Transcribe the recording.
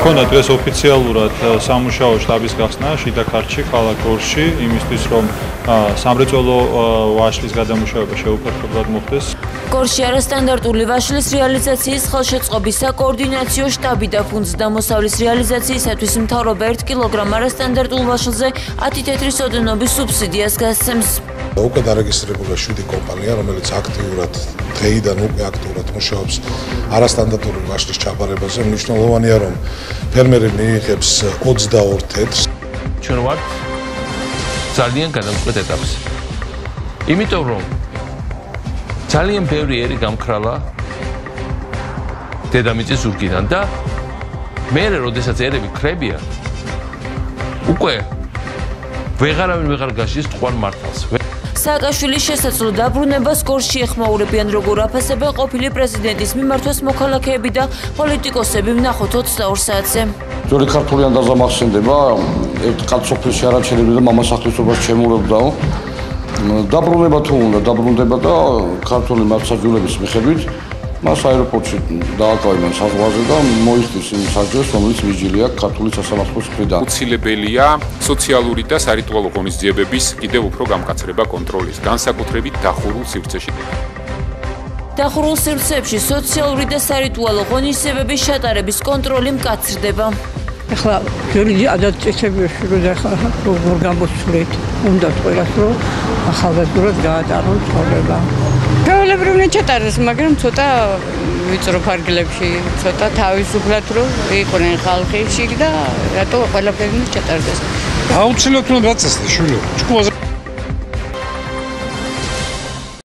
ქონდა დღეს ოფიციალურად სამუშაო შტაბის გახსნა შიდა ქართში, ქალაქ გორში, იმისთვის რომ სამრეწველო ვაშლის გადამუშავება შეუფერხებლად მოხდეს. გორში არასტანდარტული ვაშლის რეალიზაციის ხელშეწყობის საკოორდინაციო შტაბი და ფუნდს დამოსავლის რეალიზაციისათვის მთავრობა 1 კილოგრამ არასტანდარტულ ვაშლზე 10 თეთრის ოდენობის სუბსიდიას გასცემს. უკვე დარეგისტრირებული 7 კომპანია, რომელიც აქტიურად დღეიდან უკვე აქტიურად მუშაობს არასტანდარტული ვაშლის ჩაბარებაზე. მნიშვნელოვანია, რომ ფერმერი მიიღებს 22 თეთრს. ჩვენ ვართ ძალიან გადამწყვეტ ეტაპზე. იმიტომ რომ ძალიან ბევრი ერი გამქრალა დედამიწის ზურგიდან და მე როდესაც ერები ქრებიან უკვე ვეღარავინ ვეღარ გაშის თყვან მართალს. სააკაშვილის შესაძლო დაბრუნებას გორში ეხმაურებიან როგორ აფასებენ ყოფილი პრეზიდენტის მიმართვას მოქალაქეები და პოლიტიკოსები ვნახოთ 22 საათზე. ძველი ქართული ანდაზა მახსენდება ერთ კაცოფილში არაჩერები და მამასახლისობას ჩემურებდაო დაბრუნება თუ უნდა დაბრუნდება და ქართული მასაჯულების მიხედვით მას აეროპორტში დააკავებენ საზღვარზე და მოიხდის იმ საჯელს რომელიც მიჯილი აქვს ქართული სასამართლოს მხრიდან უცილებელია სოციალური და სარიტუალო ღონისძიებების კიდევ უფრო გამკაცრება კონტროლის განსაკუთრებით დახურულ სივრცეში. დახურულ სივრცეებში სოციალური და სარიტუალო ღონისძიებების შეტარების კონტროლი მკაცრდება. ახლა ჯერჯი ადაპტაციები შეიძლება ახლა როგორ გამოსვლით უნდა ყველას რომ ახალგაზრდად გაატარონ ცხოვრება ჩვეულებრივი ჩატარეს მაგრამ ცოტა ვიწრო ფარგლებში ცოტა თავისუფლად რომ იყვნენ ხალხი შიგ და რატო ყველაფერი ჩატარდეს? აუცილებლად დაწესდა შვილო ჭკუაზე